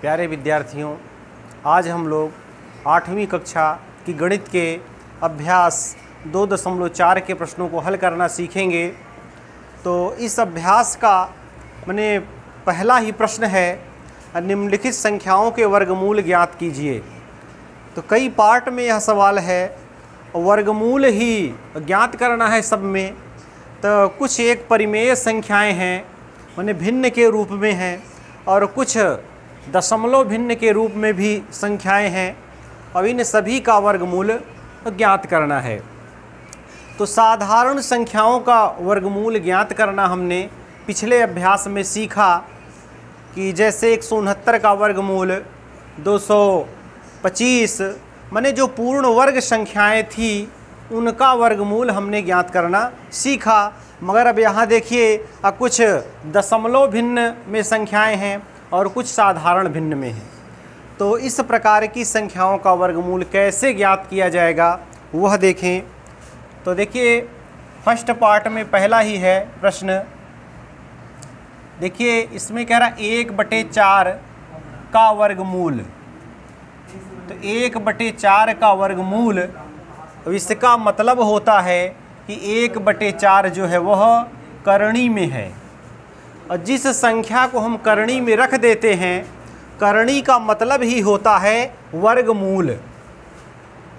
प्यारे विद्यार्थियों, आज हम लोग आठवीं कक्षा की गणित के अभ्यास दो दशमलव चार के प्रश्नों को हल करना सीखेंगे। तो इस अभ्यास का मैंने पहला ही प्रश्न है, निम्नलिखित संख्याओं के वर्गमूल ज्ञात कीजिए। तो कई पार्ट में यह सवाल है, वर्गमूल ही ज्ञात करना है सब में तो कुछ एक परिमेय संख्याएँ हैं, मैंने भिन्न के रूप में हैं, और कुछ दशमलव भिन्न के रूप में भी संख्याएँ हैं, और इन सभी का वर्गमूल ज्ञात करना है। तो साधारण संख्याओं का वर्गमूल ज्ञात करना हमने पिछले अभ्यास में सीखा कि जैसे एक सौ उनहत्तर का वर्गमूल 225 मैंने जो पूर्ण वर्ग संख्याएँ थी, उनका वर्गमूल हमने ज्ञात करना सीखा। मगर अब यहाँ देखिए, अब कुछ दशमलव भिन्न में संख्याएँ हैं। और कुछ साधारण भिन्न में हैं। तो इस प्रकार की संख्याओं का वर्गमूल कैसे ज्ञात किया जाएगा, वह देखें। तो देखिए, फ़र्स्ट पार्ट में पहला ही है प्रश्न। देखिए, इसमें कह रहा एक बटे चार का वर्गमूल। तो एक बटे चार का वर्गमूल तो इसका मतलब होता है कि एक बटे चार जो है वह करणी में है। और जिस संख्या को हम करणी में रख देते हैं, करणी का मतलब ही होता है वर्गमूल।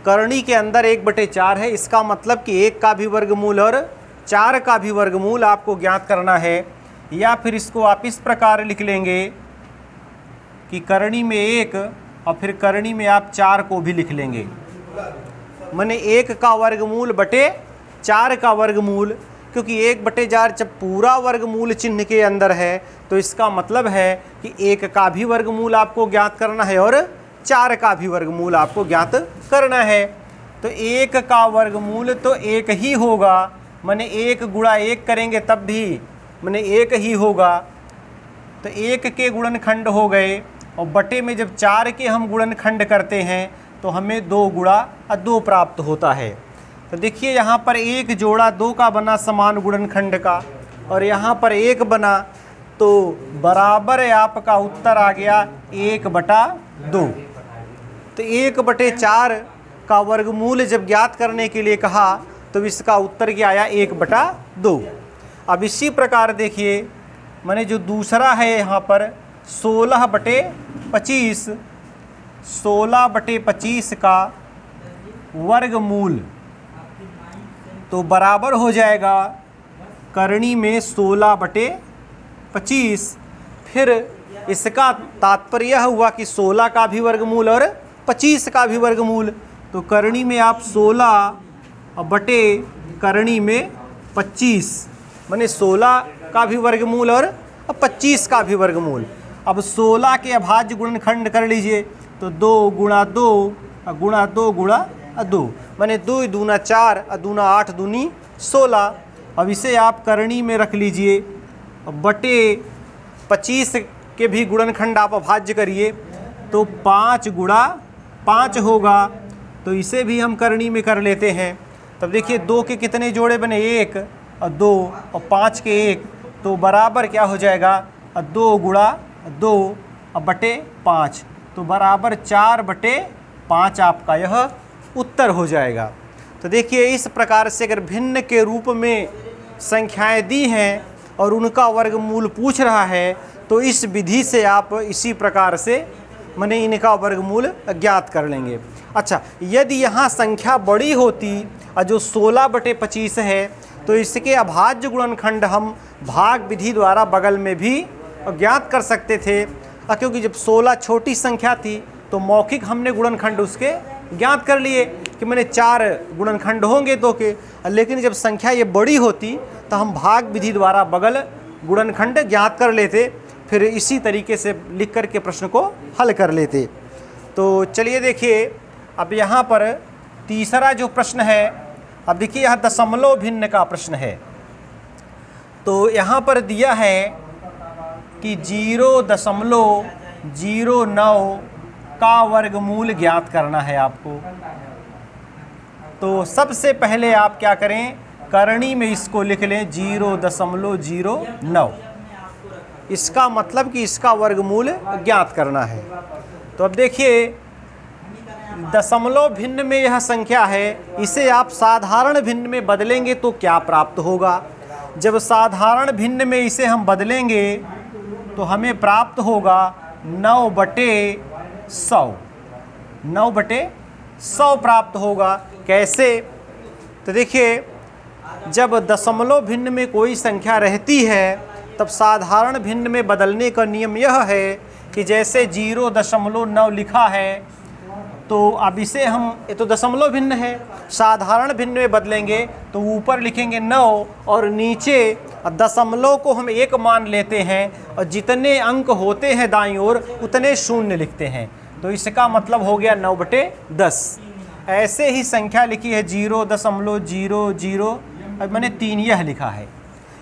करणी के अंदर एक बटे चार है, इसका मतलब कि एक का भी वर्गमूल और चार का भी वर्गमूल आपको ज्ञात करना है। या फिर इसको आप इस प्रकार लिख लेंगे कि करणी में एक और फिर करणी में आप चार को भी लिख लेंगे। मैंने एक का वर्गमूल बटे चार का वर्गमूल। क्योंकि एक बटे चार जब पूरा वर्गमूल चिन्ह के अंदर है तो इसका मतलब है कि एक का भी वर्गमूल आपको ज्ञात करना है और चार का भी वर्गमूल आपको ज्ञात करना है। तो एक का वर्गमूल तो एक ही होगा, मैंने एक गुणा एक करेंगे तब भी मैंने एक ही होगा। तो एक के गुणनखंड हो गए, और बटे में जब चार के हम गुणनखंड करते हैं तो हमें दो गुणा दो प्राप्त होता है। तो देखिए, यहाँ पर एक जोड़ा, दो का बना समान गुणनखंड का, और यहाँ पर एक बना तो बराबर आपका उत्तर आ गया एक बटा दो। तो एक बटे चार का वर्गमूल जब ज्ञात करने के लिए कहा तो इसका उत्तर क्या आया? एक बटा दो। अब इसी प्रकार देखिए, मैंने जो दूसरा है यहाँ पर, सोलह बटे पच्चीस, सोलह बटे पच्चीस का वर्गमूल तो बराबर हो जाएगा। करणी में सोलह बटे पच्चीस। फिर इसका तात्पर्य यह हुआ कि सोलह का भी वर्गमूल और पच्चीस का भी वर्गमूल। तो करणी में आप सोलह बटे करणी में पच्चीस। मैंने सोलह का भी वर्गमूल और पच्चीस का भी वर्गमूल। अब सोलह के अभाज्य गुणनखंड कर लीजिए। तो दो गुणा दो गुणा दो गुणा दो। मैंने दो दूना चार और दूना आठ, दूनी सोलह अब इसे आप करणी में रख लीजिए। बटे पच्चीस के भी गुणनखंड आप अभाज्य करिए तो पाँच गुणा पाँच होगा। तो इसे भी हम करणी में कर लेते हैं। तब देखिए दो के कितने जोड़े बने? एक और दो, और पाँच के एक। तो बराबर क्या हो जाएगा? दो गुणा दो बटे पाँच। तो बराबर चार बटे पाँच आपका यह उत्तर हो जाएगा। तो देखिए, इस प्रकार से अगर भिन्न के रूप में संख्याएँ दी हैं और उनका वर्गमूल पूछ रहा है तो इस विधि से आप इसी प्रकार से मैंने इनका वर्गमूल ज्ञात कर लेंगे। अच्छा यदि यहाँ संख्या बड़ी होती और जो 16 बटे पच्चीस है तो इसके अभाज्य गुणनखंड हम भाग विधि द्वारा बगल में भी ज्ञात कर सकते थे। क्योंकि जब 16 छोटी संख्या थी तो मौखिक हमने गुणनखंड उसके ज्ञात कर लिए कि मैंने चार गुणनखंड होंगे दो के। लेकिन जब संख्या ये बड़ी होती तो हम भाग विधि द्वारा बगल गुणनखंड ज्ञात कर लेते, फिर इसी तरीके से लिख कर के प्रश्न को हल कर लेते। तो चलिए देखिए, अब यहाँ पर तीसरा जो प्रश्न है, अब देखिए यहाँ दशमलव भिन्न का प्रश्न है। तो यहाँ पर दिया है कि ज़ीरो दशमलव ज़ीरो नौ का वर्गमूल ज्ञात करना है आपको। तो सबसे पहले आप क्या करें, करणी में इसको लिख लें, ज़ीरो दशमलव ज़ीरो नौ। इसका मतलब कि इसका वर्गमूल ज्ञात करना है। तो अब देखिए, दशमलव भिन्न में यह संख्या है, इसे आप साधारण भिन्न में बदलेंगे तो क्या प्राप्त होगा? जब साधारण भिन्न में इसे हम बदलेंगे तो हमें प्राप्त होगा नौ बटे सौ। नौ बटे सौ प्राप्त होगा। कैसे? तो देखिए, जब दशमलव भिन्न में कोई संख्या रहती है, तब साधारण भिन्न में बदलने का नियम यह है कि जैसे ज़ीरो दशमलव नौ लिखा है तो अब इसे हम, ये तो दशमलव भिन्न है। साधारण भिन्न में बदलेंगे तो ऊपर लिखेंगे नौ और नीचे दशमलव को हम एक मान लेते हैं और जितने अंक होते हैं दाई ओर, उतने शून्य लिखते हैं। तो इसका मतलब हो गया नौ बटे दस। ऐसे ही संख्या लिखी है ज़ीरो दशमलव ज़ीरो ज़ीरो। मैंने तीन यह लिखा है।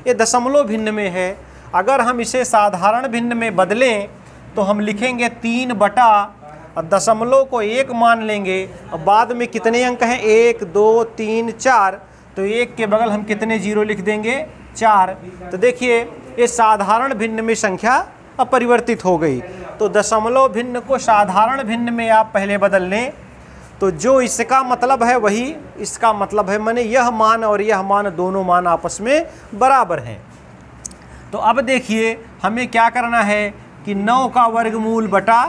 ये दशमलव भिन्न में है। अगर हम इसे साधारण भिन्न में बदलें तो हम लिखेंगे तीन बटा और दशमलव को एक मान लेंगे। और बाद में कितने अंक हैं? एक, दो, तीन, चार। तो एक के बगल हम कितने ज़ीरो लिख देंगे? चार। तो देखिए, ये साधारण भिन्न में संख्या अपरिवर्तित हो गई। तो दशमलव भिन्न को साधारण भिन्न में आप पहले बदल लें। तो जो इसका मतलब है वही, इसका मतलब है मैंने यह मान और यह मान दोनों मान आपस में बराबर हैं। तो अब देखिए, हमें क्या करना है कि नौ का वर्गमूल बटा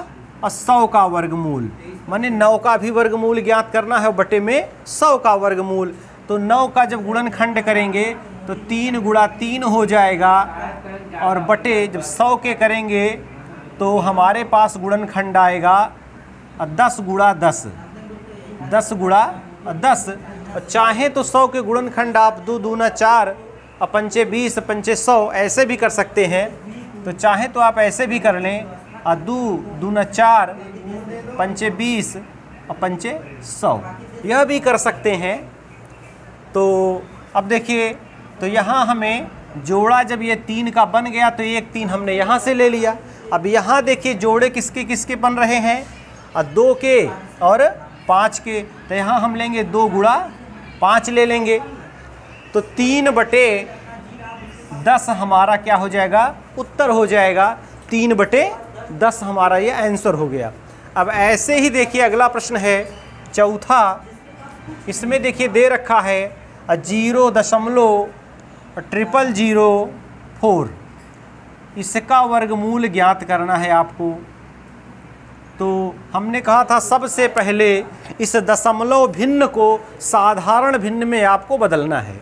और सौ का वर्गमूल। माने नौ का भी वर्गमूल ज्ञात करना है बटे में सौ का वर्गमूल। तो नौ का जब गुणनखंड करेंगे तो तीन गुड़ा तीन हो जाएगा और बटे जब सौ के करेंगे तो हमारे पास गुणनखंड आएगा दस गुड़ा दस। दस गुणा दस। और चाहे तो सौ के गुणनखंड आप दो दूना चार, और पंचे बीस पंचे सौ, ऐसे भी कर सकते हैं। तो चाहे तो आप ऐसे भी कर लें, और दो दूना चार, पंचे बीस, और पंचे सौ। यह भी कर सकते हैं। तो अब देखिए तो यहाँ हमें जोड़ा जब ये तीन का बन गया तो एक तीन हमने यहाँ से ले लिया। अब यहाँ देखिए जोड़े किसके किसके बन रहे हैं? और दो के और पाँच के। तो यहाँ हम लेंगे दो गुड़ा पाँच ले लेंगे। तो तीन बटे दस हमारा क्या हो जाएगा? उत्तर हो जाएगा। तीन बटे दस हमारा ये आंसर हो गया। अब ऐसे ही देखिए अगला प्रश्न है। चौथा, इसमें देखिए दे रखा है ज़ीरो दशमलव ट्रिपल ज़ीरो फोर। इसका वर्गमूल ज्ञात करना है आपको। तो हमने कहा था सबसे पहले इस दशमलव भिन्न को साधारण भिन्न में आपको बदलना है।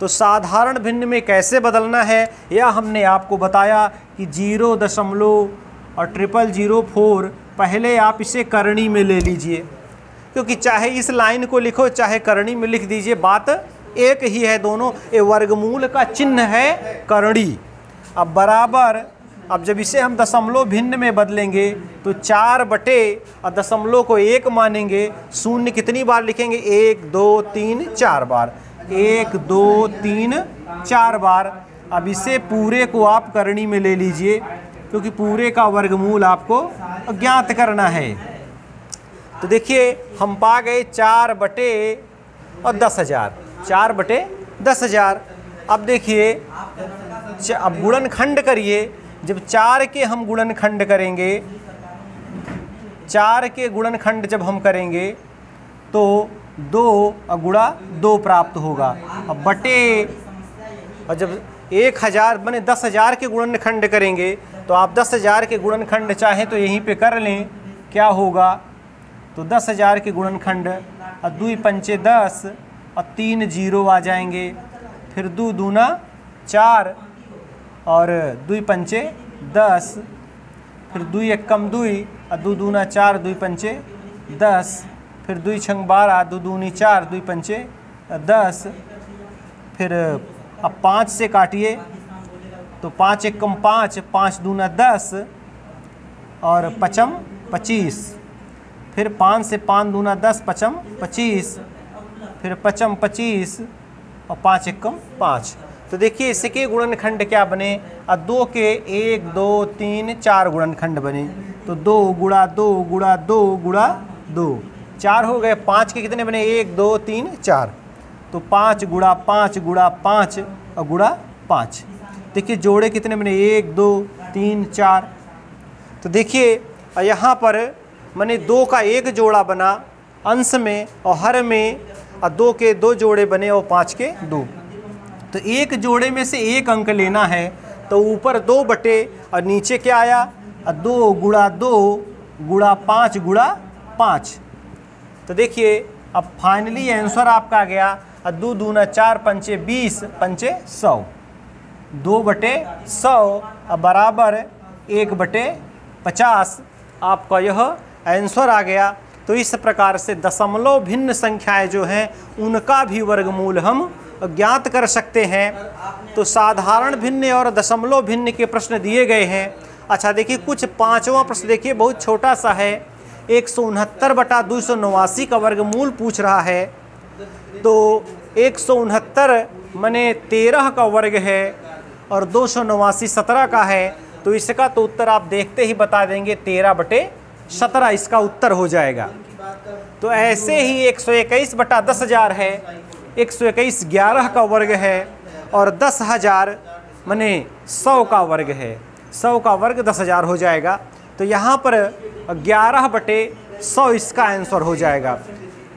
तो साधारण भिन्न में कैसे बदलना है, यह हमने आपको बताया कि ज़ीरो दशमलव और ट्रिपल ज़ीरो फोर, पहले आप इसे करणी में ले लीजिए। क्योंकि चाहे इस लाइन को लिखो, चाहे करणी में लिख दीजिए, बात एक ही है दोनों, ये वर्गमूल का चिन्ह है करणी अब बराबर, अब जब इसे हम दशमलव भिन्न में बदलेंगे तो चार बटे और दशमलव को एक मानेंगे, शून्य कितनी बार लिखेंगे? एक, दो, तीन, चार बार। एक, दो, तीन, चार बार। अब इसे पूरे को आप करणी में ले लीजिए, क्योंकि पूरे का वर्गमूल आपको ज्ञात करना है। तो देखिए, हम पा गए चार बटे और दस हज़ार। चार बटे दस हज़ार। अब देखिए अब गुणनखंड करिए। जब चार के हम गुणनखंड करेंगे, चार के गुणनखंड जब हम करेंगे तो दो गुणा दो प्राप्त होगा। अब बटे, और जब एक हज़ार मैंने दस हज़ार के गुणनखंड करेंगे तो आप दस हज़ार के गुणनखंड चाहें तो यहीं पे कर लें। क्या होगा? तो दस हज़ार के गुणनखंड दुई पंचे दस और तीन ज़ीरो आ जाएँगे। फिर दो दूना चार और दुई पंचे दस। फिर दुई एक कम दुई और दो दूना चार, दुई पंचे दस। फिर दुई छंग बारह, दो दूनी चार, दुई पंचे दस। फिर अब पाँच से काटिए तो पाँच एक कम पाँच पाँच दूना दस और पचम पच्चीस फिर पाँच से पाँच दूना दस, पचम पच्चीस फिर पचम पच्चीस और पाँच एक कम पाँच। तो देखिए इसके गुणनखंड क्या बने? और दो के एक, दो, तीन, चार गुणनखंड बने। तो दो गुड़ा दो गुड़ा दो गुड़ा दो। चार हो गए, पाँच के कितने बने? एक, दो, तीन, चार। तो पाँच गुड़ा पाँच गुड़ा पाँच और गुड़ा पाँच। देखिए जोड़े कितने बने? एक, दो, तीन, चार। तो देखिए यहाँ पर मैंने दो का एक जोड़ा बना। अंश में और हर में और दो के दो जोड़े बने और पाँच के दो। तो एक जोड़े में से एक अंक लेना है तो ऊपर दो बटे और नीचे क्या आया? और दो गुड़ा दो गुड़ा पाँच गुड़ा पाँच। तो देखिए, अब फाइनली आंसर आपका आ गया। और दो दूना चार पंचे बीस, पंचे सौ। दो बटे सौ और बराबर एक बटे पचास। आपका यह आंसर आ गया। तो इस प्रकार से दशमलव भिन्न संख्याएँ जो हैं, उनका भी वर्गमूल हम ज्ञात कर सकते हैं। तो साधारण भिन्न और दशमलव भिन्न के प्रश्न दिए गए हैं। अच्छा देखिए, कुछ पाँचवा प्रश्न देखिए, बहुत छोटा सा है। एक सौ उनहत्तर बटा दो सौ नवासी का वर्गमूल पूछ रहा है। तो एक सौ उनहत्तर मने तेरह का वर्ग है और दो सौ नवासी सत्रह का है। तो इसका तो उत्तर आप देखते ही बता देंगे, तेरह बटे सत्रह इसका उत्तर हो जाएगा। तो ऐसे ही एक सौ इक्कीस बटा दस हज़ार है, एक सौ इक्कीस ग्यारह का वर्ग है और दस हज़ार मने सौ का वर्ग है। सौ का वर्ग दस हज़ार हो जाएगा। तो यहाँ पर ग्यारह बटे सौ इसका आंसर हो जाएगा।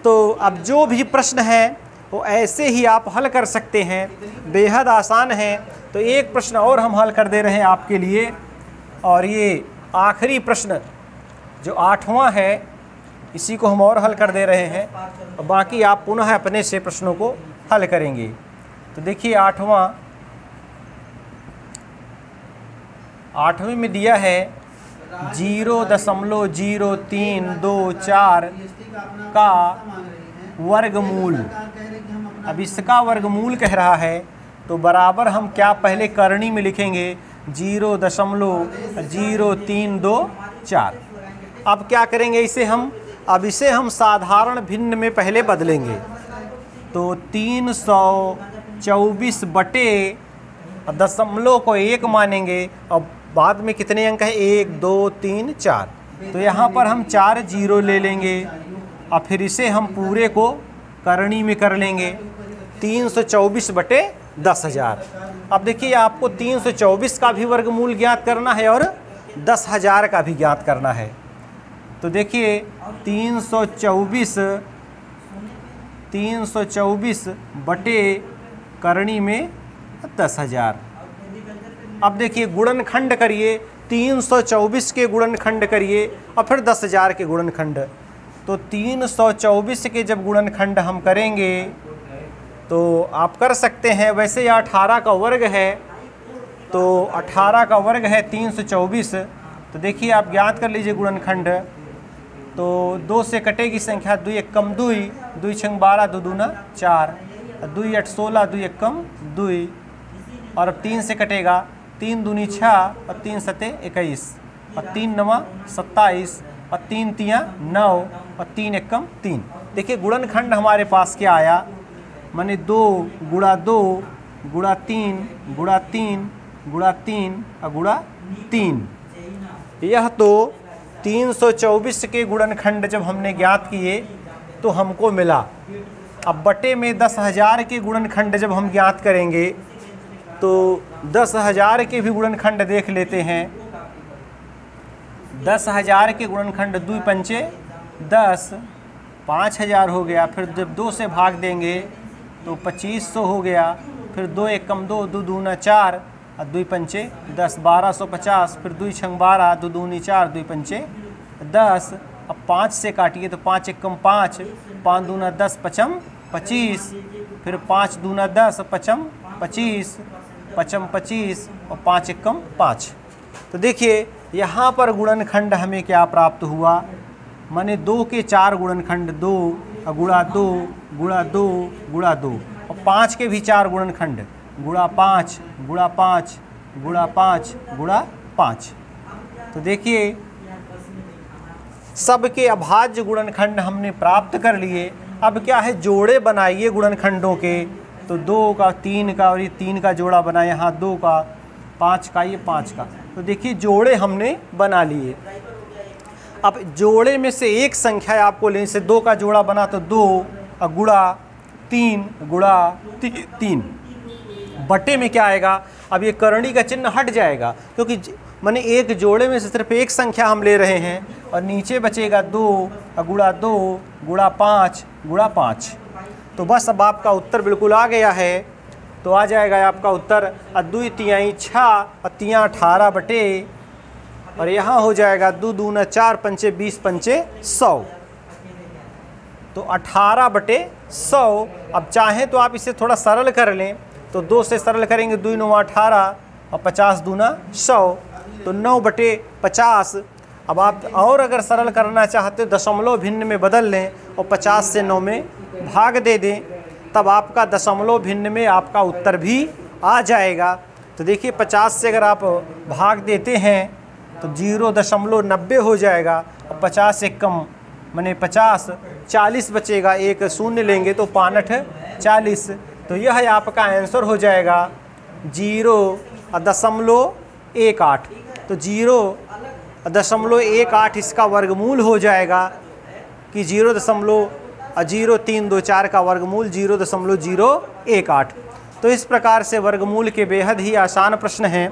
तो अब जो भी प्रश्न है, वो ऐसे ही आप हल कर सकते हैं। बेहद आसान है। तो एक प्रश्न और हम हल कर दे रहे हैं आपके लिए। और ये आखिरी प्रश्न जो आठवां है, इसी को हम और हल कर दे रहे हैं। और बाकी आप पुनः अपने से प्रश्नों को हल करेंगे। तो देखिए, आठवां। आठवीं में दिया है, ज़ीरो दशमलव ज़ीरो तीन दो चार का वर्गमूल। अब इसका वर्गमूल कह रहा है तो बराबर हम क्या पहले करणी में लिखेंगे? ज़ीरो दशमलव ज़ीरो तीन दो चार। अब क्या करेंगे इसे हम? अब इसे हम साधारण भिन्न में पहले बदलेंगे। तो तीन सौ चौबीस बटे दशमलव को एक मानेंगे। और बाद में कितने अंक है? एक, दो, तीन, चार। तो यहाँ पर हम चार ज़ीरो ले लेंगे। और फिर इसे हम पूरे को करणी में कर लेंगे। तीन सौ चौबीस बटे दस हज़ार। अब देखिए, आपको तीन सौ चौबीस का भी वर्गमूल ज्ञात करना है और दस हज़ार का भी ज्ञात करना है। तो देखिए, तीन सौ चौबीस, तीन सौ चौबीस बटे करणी में दस हज़ार। अब देखिए, गुणनखंड करिए, तीन सौ चौबीस के गुणनखंड करिए, और फिर दस हज़ार के गुणनखंड। तो तीन सौ चौबीस के जब गुणनखंड हम करेंगे तो आप कर सकते हैं, वैसे यह अठारह का वर्ग है तो अठारह का वर्ग है तीन सौ चौबीस। तो देखिए, आप ज्ञात कर लीजिए गुणनखंड। तो दो से कटेगी संख्या दुई एक कम दुई दुई छंग बारह, दो दूना चार। दुई अठ सोलह दुई एक कम दुई और अब तीन से कटेगा, तीन दूनी छः और तीन सते इक्कीस। और तीन नवा सत्ताईस, और तीन तिया नौ, और तीन एक कम तीन। देखिए, गुणनखंड हमारे पास क्या आया? माने दो गुड़ा दो गुड़ा तीन गुड़ा तीन गुड़ा तीन और गुड़ा तीन। यह तो 324 के गुणनखंड जब हमने ज्ञात किए तो हमको मिला। अब बटे में दस हज़ार के गुणनखंड जब हम ज्ञात करेंगे तो दस हज़ार के भी गुणनखंड देख लेते हैं। दस हज़ार के गुणनखंड दो पंचे, दस, पाँच हज़ार हो गया, फिर जब दो से भाग देंगे तो पच्चीस सौ हो गया, फिर दो एक कम दो दो दूना चार और दुई पंचे, दस बारह सौ पचास, फिर दुई छंग बारह, दो दूनी चार, दुई पंचे, दस अब पाँच से काटिए तो पाँच एक कम पाँच पाँच दूना दस पचम पच्चीस फिर पाँच दूना दस पचम पच्चीस पचम पच्चीस और पाँच एक कम पाँच। तो देखिए, यहाँ पर गुणनखंड हमें क्या प्राप्त हुआ? माने दो के चार गुणनखंड दो गुणा दो गुणा दो गुणा दो, और पाँच के भी चार गुणनखंड। गुणा पाँच गुणा पाँच गुणा पाँच गुणा पाँच। तो देखिए सबके अभाज्य गुणनखंड हमने प्राप्त कर लिए। अब क्या है जोड़े बनाइए गुणनखंडों के। तो दो का तीन का और ये तीन का जोड़ा बनाए यहाँ दो का पाँच का ये पाँच का। तो देखिए जोड़े हमने बना लिए। अब जोड़े में से एक संख्या आपको लेने से दो का जोड़ा बना तो दो और गुड़ा तीन गुड़ा ती, तीन। बटे में क्या आएगा? अब ये करणी का चिन्ह हट जाएगा, क्योंकि मैंने एक जोड़े में से सिर्फ़ एक संख्या हम ले रहे हैं, और नीचे बचेगा दो गुड़ा दो गुड़ा पाँच गुड़ा पाँच। तो बस अब आपका उत्तर बिल्कुल आ गया है। तो आ जाएगा आपका उत्तर अद्वि तियाई छः और अठारह बटे, और यहाँ हो जाएगा दो दूना चार पंचे बीस पंचे सौ। तो अठारह बटे सौ। अब चाहें तो आप इसे थोड़ा सरल कर लें। तो दो से सरल करेंगे, दो नौ अठारह और पचास दूना सौ। तो नौ बटे पचास। अब आप और अगर सरल करना चाहते हो, दशमलव भिन्न में बदल लें और पचास से नौ में भाग दे दें, तब आपका दशमलव भिन्न में आपका उत्तर भी आ जाएगा। तो देखिए, पचास से अगर आप भाग देते हैं तो ज़ीरो दशमलव नब्बे हो जाएगा और पचास से कम, मैंने पचास, चालीस बचेगा। एक शून्य लेंगे तो पानठ, चालीस। तो यह है आपका आंसर हो जाएगा ज़ीरो दशमलव एक आठ। तो ज़ीरो दशमलव एक आठ इसका वर्गमूल हो जाएगा कि ज़ीरो दशमलव ज़ीरो तीन दो चार का वर्गमूल ज़ीरो दशमलव ज़ीरो एक आठ। तो इस प्रकार से वर्गमूल के बेहद ही आसान प्रश्न हैं।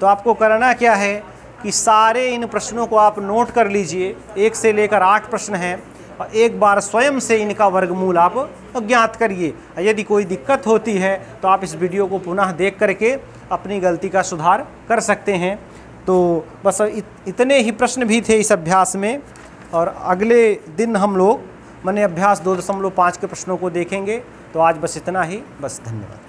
तो आपको करना क्या है कि सारे इन प्रश्नों को आप नोट कर लीजिए। एक से लेकर आठ प्रश्न हैं। और एक बार स्वयं से इनका वर्गमूल आप ज्ञात करिए। यदि कोई दिक्कत होती है तो आप इस वीडियो को पुनः देख करके अपनी गलती का सुधार कर सकते हैं। तो बस इतने ही प्रश्न भी थे इस अभ्यास में, और अगले दिन हम लोग मैंने अभ्यास दो दशमलव पाँच के प्रश्नों को देखेंगे। तो आज बस इतना ही। बस धन्यवाद।